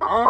啊？